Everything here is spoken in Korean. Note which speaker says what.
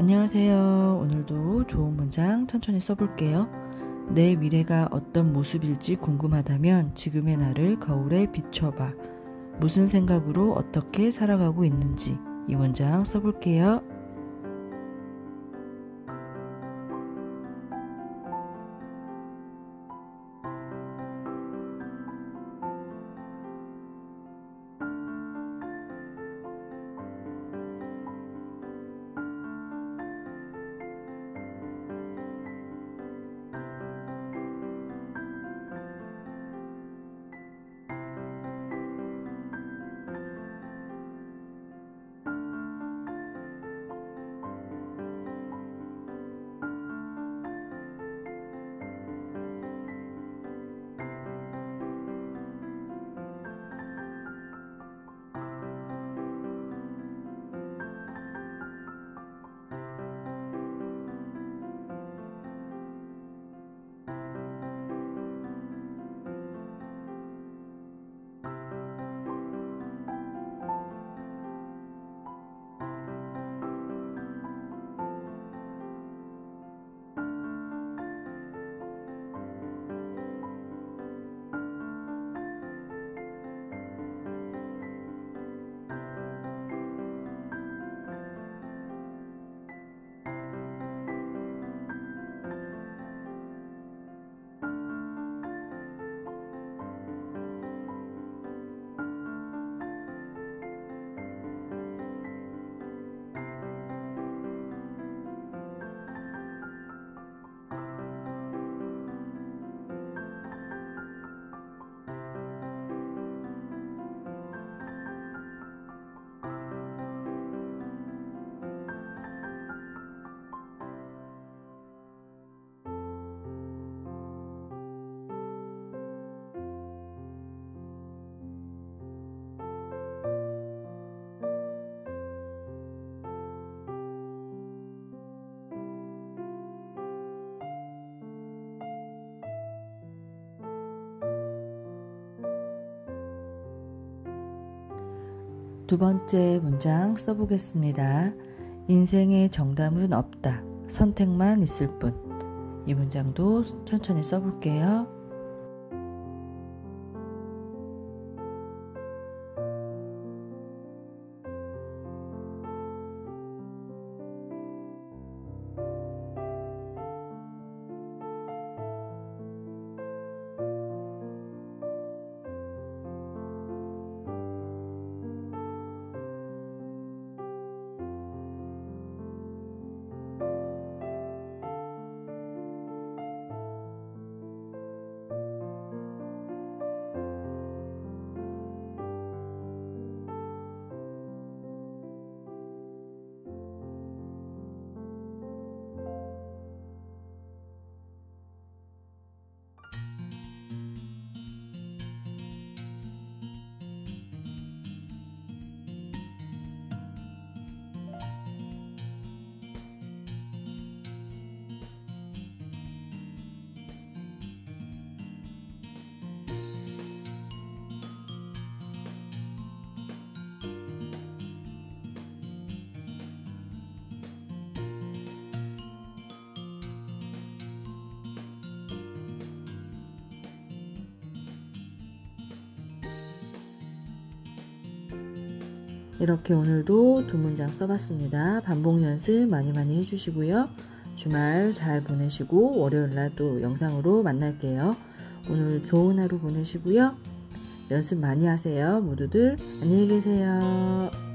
Speaker 1: 안녕하세요. 오늘도 좋은 문장 천천히 써볼게요. 내 미래가 어떤 모습일지 궁금하다면 지금의 나를 거울에 비춰봐. 무슨 생각으로 어떻게 살아가고 있는지 이 문장 써볼게요. 두 번째 문장 써보겠습니다. 인생의 정답은 없다. 선택만 있을 뿐. 이 문장도 천천히 써볼게요. 이렇게 오늘도 두 문장 써봤습니다. 반복 연습 많이 많이 해주시고요. 주말 잘 보내시고 월요일날 또 영상으로 만날게요. 오늘 좋은 하루 보내시고요. 연습 많이 하세요. 모두들 안녕히 계세요.